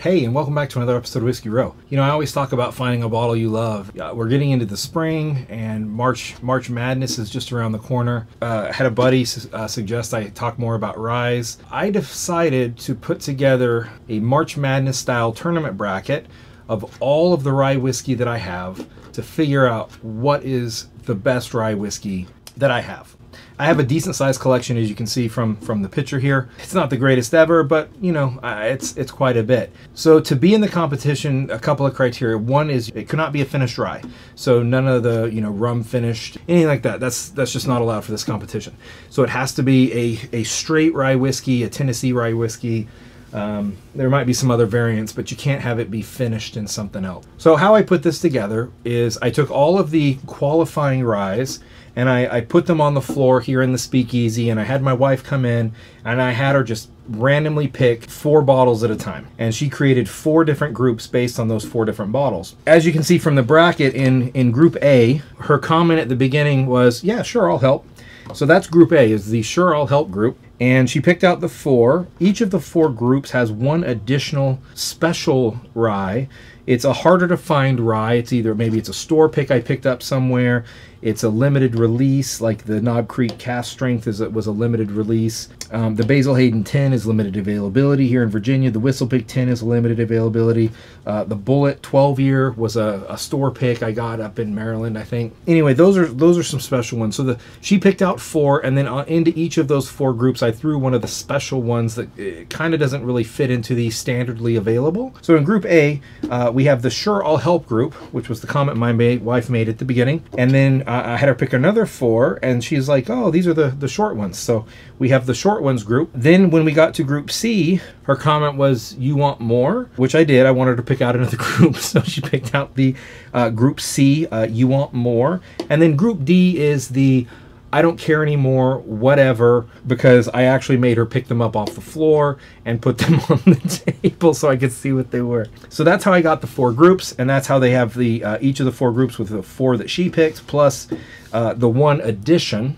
Hey, and welcome back to another episode of Whiskey Row. You know, I always talk about finding a bottle you love. Uh, we're getting into the spring, and March March Madness is just around the corner. Uh, had a buddy uh, suggest I talk more about ryes. I decided to put together a March Madness style tournament bracket of all of the rye whiskey that I have to figure out what is the best rye whiskey that I have. I have a decent sized collection, as you can see from from the picture here. It's not the greatest ever, but you know, it's it's quite a bit. So to be in the competition, a couple of criteria. One is it cannot be a finished rye, so none of the you know rum finished, anything like that. That's that's just not allowed for this competition. So it has to be a a straight rye whiskey, a Tennessee rye whiskey. Um, there might be some other variants, but you can't have it be finished in something else. So how I put this together is I took all of the qualifying ryes and I, I, put them on the floor here in the speakeasy and I had my wife come in and I had her just randomly pick four bottles at a time. And she created four different groups based on those four different bottles. As you can see from the bracket in in group A her comment at the beginning was yeah sure I'll help. So that's group A is the sure I'll help group. And she picked out the four. Each of the four groups has one additional special rye. It's a harder to find rye. It's either maybe it's a store pick I picked up somewhere. It's a limited release, like the Knob Creek Cask Strength is was a limited release. Um, the Basil Hayden 10 is limited availability here in Virginia. The Whistle Pig 10 is limited availability. Uh, the Bulleit 12 year was a, a, store pick I got up in Maryland, I think. Anyway, those are those are some special ones. So the she picked out four, and then uh, into each of those four groups, I threw one of the special ones that uh, kind of doesn't really fit into the standardly available. So in Group A, uh, we have the Sure I'll Help group, which was the comment my wife made at the beginning, and then I had her pick another four, and she's like, "Oh, these are the the short ones." So we have the short ones group. Then when we got to group C, her comment was, "You want more?" Which I did. I wanted to pick out another group, so she picked out the uh, group C. Uh, you want more? And then group D is the I don't care anymore, whatever, because I actually made her pick them up off the floor and put them on the table so I could see what they were. So that's how I got the four groups, and that's how they have the uh, each of the four groups with the four that she picked plus uh, the one addition.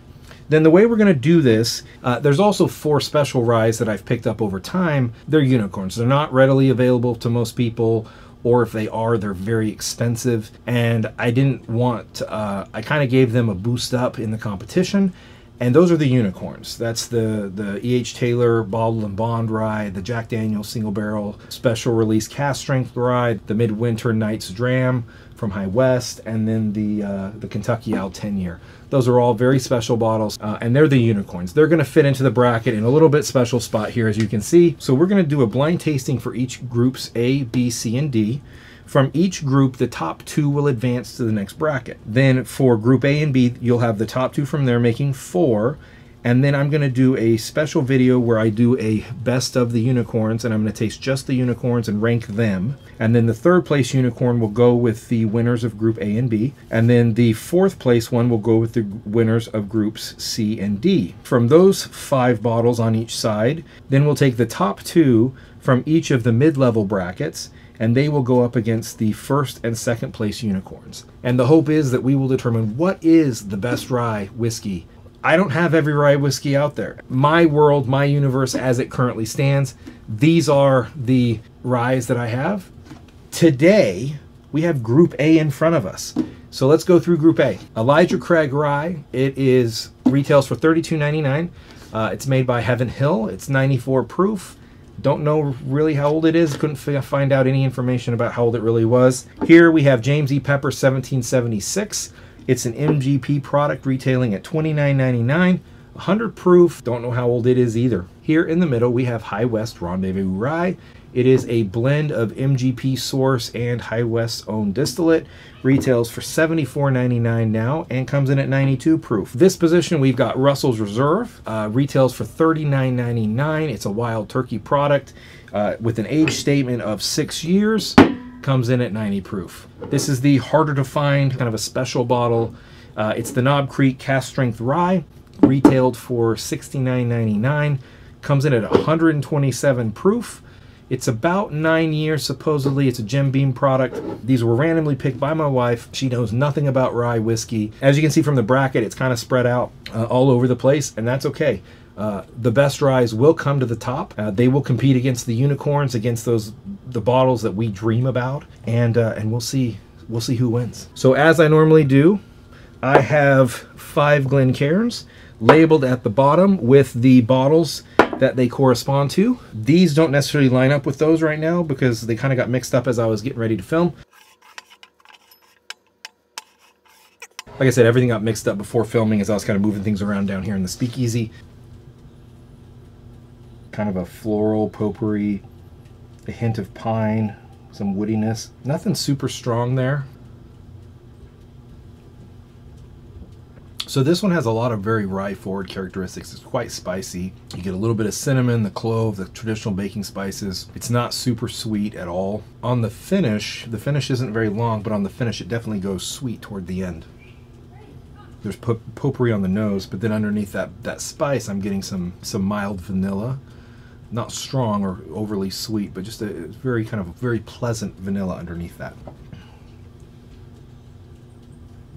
Then the way we're going to do this, uh, there's also four special rides that I've picked up over time. They're unicorns. They're not readily available to most people or if they are, they're very expensive. And I didn't want, uh, I kind of gave them a boost up in the competition. And those are the unicorns. That's the, the E.H. Taylor Bottled and Bond Rye, the Jack Daniels Single Barrel Special Release Cask Strength Rye, the Midwinter Nights Dram from High West, and then the, uh, the Kentucky Owl 10 Year. Those are all very special bottles, uh, and they're the unicorns. They're going to fit into the bracket in a little bit special spot here, as you can see. So we're going to do a blind tasting for each groups A, B, C, and D. From each group, the top two will advance to the next bracket. Then for group A and B, you'll have the top two from there making four, and then I'm going to do a special video where I do a best of the unicorns and I'm going to taste just the unicorns and rank them. And then the third place unicorn will go with the winners of group A and B. And then the fourth place one will go with the winners of groups C and D. From those five bottles on each side, then we'll take the top two from each of the mid-level brackets and they will go up against the first and second place unicorns. And the hope is that we will determine what is the best rye whiskey I don't have every rye whiskey out there. My world, my universe as it currently stands, these are the ryes that I have. Today, we have Group A in front of us. So let's go through Group A. Elijah Craig Rye. It is retails for $32.99. Uh, it's made by Heaven Hill. It's 94 proof. Don't know really how old it is. Couldn't find out any information about how old it really was. Here we have James E. Pepper 1776. It's an MGP product retailing at $29.99. 100 proof, don't know how old it is either. Here in the middle, we have High West Rendezvous Rye. It is a blend of MGP source and High West own distillate. Retails for $74.99 now and comes in at 92 proof. This position, we've got Russell's Reserve. Uh, retails for $39.99. It's a wild turkey product uh, with an age statement of six years comes in at 90 proof. This is the harder to find, kind of a special bottle. Uh, it's the Knob Creek Cask Strength Rye, retailed for $69.99. Comes in at 127 proof. It's about nine years, supposedly. It's a Jim Beam product. These were randomly picked by my wife. She knows nothing about rye whiskey. As you can see from the bracket, it's kind of spread out uh, all over the place, and that's okay. Uh, the best ryes will come to the top. Uh, they will compete against the unicorns, against those the bottles that we dream about, and uh, and we'll see we'll see who wins. So as I normally do, I have five Glencairns labeled at the bottom with the bottles that they correspond to. These don't necessarily line up with those right now because they kind of got mixed up as I was getting ready to film. Like I said, everything got mixed up before filming as I was kind of moving things around down here in the speakeasy. Kind of a floral potpourri, a hint of pine, some woodiness. Nothing super strong there. So this one has a lot of very rye forward characteristics. It's quite spicy. You get a little bit of cinnamon, the clove, the traditional baking spices. It's not super sweet at all. On the finish, the finish isn't very long, but on the finish it definitely goes sweet toward the end there's potpourri on the nose, but then underneath that that spice, I'm getting some some mild vanilla, not strong or overly sweet, but just a very kind of very pleasant vanilla underneath that.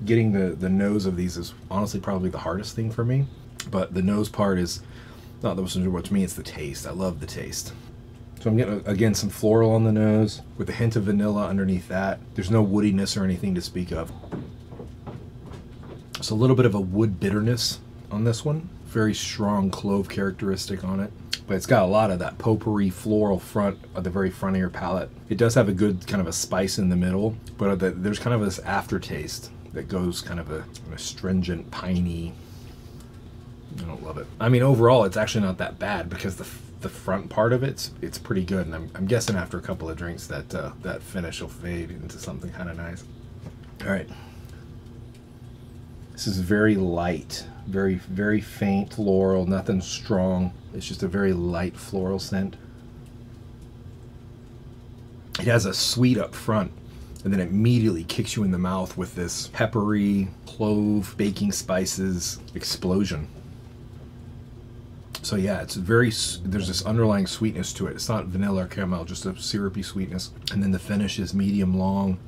Getting the the nose of these is honestly probably the hardest thing for me, but the nose part is not the most important to me. It's the taste. I love the taste. So I'm getting again some floral on the nose with a hint of vanilla underneath that. There's no woodiness or anything to speak of. It's a little bit of a wood bitterness on this one. Very strong clove characteristic on it. But it's got a lot of that potpourri floral front at the very front of your palate. It does have a good kind of a spice in the middle, but there's kind of this aftertaste that goes kind of a, a astringent, piney. I don't love it. I mean, overall, it's actually not that bad because the the front part of it's it's pretty good, and I'm, I'm guessing after a couple of drinks that uh, that finish will fade into something kind of nice. All right. This is very light, very, very faint floral, nothing strong. It's just a very light floral scent. It has a sweet up front and then immediately kicks you in the mouth with this peppery, clove, baking spices explosion. So yeah, it's very, there's this underlying sweetness to it. It's not vanilla or caramel, just a syrupy sweetness. And then the finish is medium long.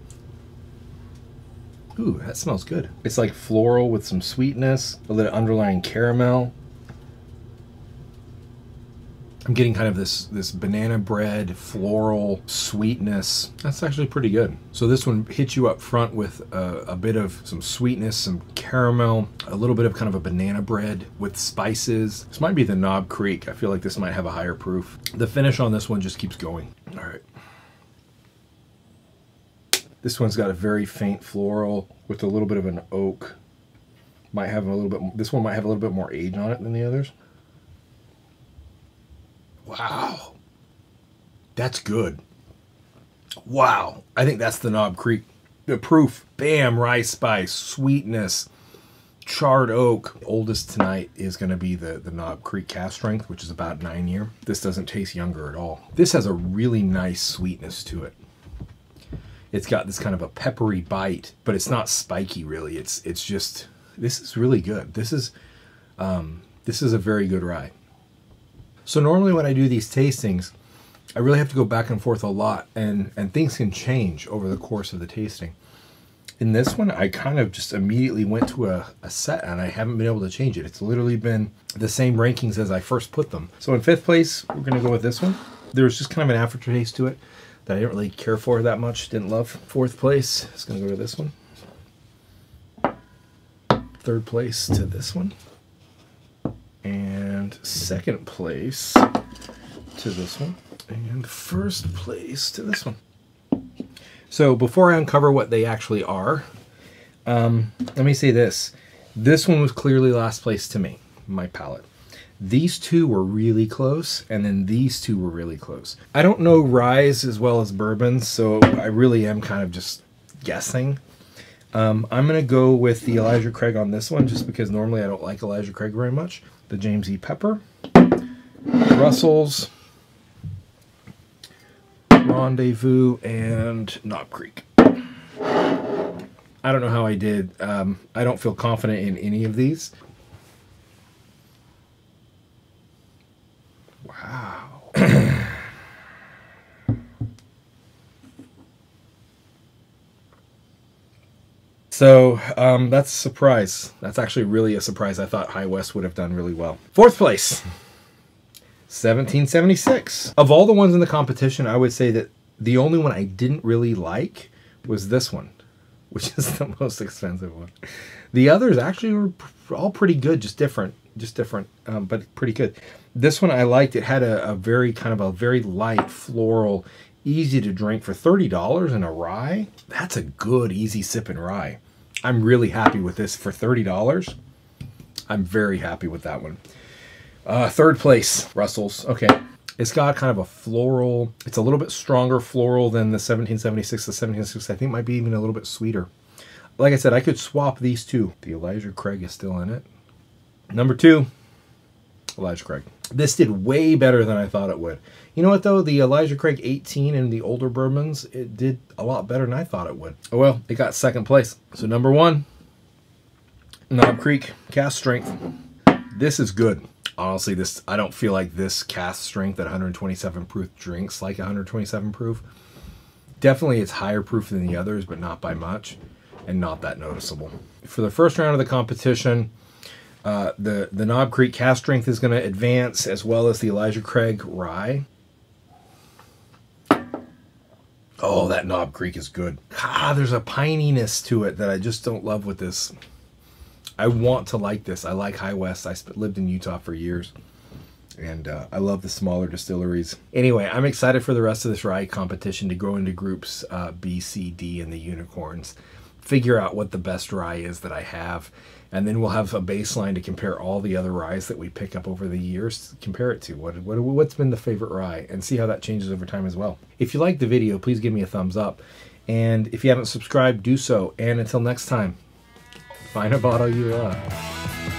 Ooh, that smells good. It's like floral with some sweetness, a little underlying caramel. I'm getting kind of this this banana bread floral sweetness. That's actually pretty good. So this one hits you up front with a, a, bit of some sweetness, some caramel, a little bit of kind of a banana bread with spices. This might be the Knob Creek. I feel like this might have a higher proof. The finish on this one just keeps going. All right. This one's got a very faint floral with a little bit of an oak. Might have a little bit. This one might have a little bit more age on it than the others. Wow, that's good. Wow, I think that's the Knob Creek. The proof, bam, Rice spice, sweetness, charred oak. Oldest tonight is going to be the, the Knob Creek cask strength, which is about nine year. This doesn't taste younger at all. This has a really nice sweetness to it it's got this kind of a peppery bite, but it's not spiky really. It's it's just this is really good. This is um, this is a very good rye. So normally when I do these tastings, I really have to go back and forth a lot, and and things can change over the course of the tasting. In this one, I kind of just immediately went to a, a set, and I haven't been able to change it. It's literally been the same rankings as I first put them. So in fifth place, we're to go with this one. There's just kind of an aftertaste to it that I didn't really care for that much, didn't love. Fourth place is going to go to this one. Third place to this one. And second place to this one. And first place to this one. So before I uncover what they actually are, um, let me say this. This one was clearly last place to me, my palate. These two were really close, and then these two were really close. I don't know ryes as well as bourbons, so I really am kind of just guessing. Um, I'm going to go with the Elijah Craig on this one, just because normally I don't like Elijah Craig very much. The James E. Pepper, Russell's, Rendezvous, and Knob Creek. I don't know how I did. Um, I don't feel confident in any of these. So um, that's a surprise. That's actually really a surprise. I thought High West would have done really well. Fourth place, 1776. Of all the ones in the competition, I would say that The only one I didn't really like was this one, which is the most expensive one. The others actually were all pretty good, just different, just different, um, but pretty good. This one I liked. It had a, a very kind of a very light floral, easy to drink for thirty dollars in a rye. That's a good easy sipping rye. I'm really happy with this for thirty dollars. I'm very happy with that one. Uh, third place, Russell's. Okay. It's got kind of a floral, it's a little bit stronger floral than the 1776. The 1776 I think might be even a little bit sweeter. Like I said, I could swap these two. The Elijah Craig is still in it. Number two, Elijah Craig. This did way better than I thought it would. You know what though? The Elijah Craig 18 and the older bourbons, it did a lot better than I thought it would. Oh well, it got second place. So number one, Knob Creek cask Strength. This is good honestly, this I don't feel like this cask strength at 127 proof drinks like 127 proof. Definitely it's higher proof than the others, but not by much and not that noticeable. For the first round of the competition, uh, the, the Knob Creek cask strength is going to advance as well as the Elijah Craig rye. Oh, that Knob Creek is good. Ah, there's a pininess to it that I just don't love with this. I want to like this. I like High West. I lived in Utah for years, and uh, I love the smaller distilleries. Anyway, I'm excited for the rest of this rye competition to go into groups uh, B, C, D, and the unicorns. Figure out what the best rye is that I have, and then we'll have a baseline to compare all the other ryes that we pick up over the years. Compare it to what, what what's been the favorite rye, and see how that changes over time as well. If you like the video, please give me a thumbs up, and if you haven't subscribed, do so. And until next time. Find a bottle you love.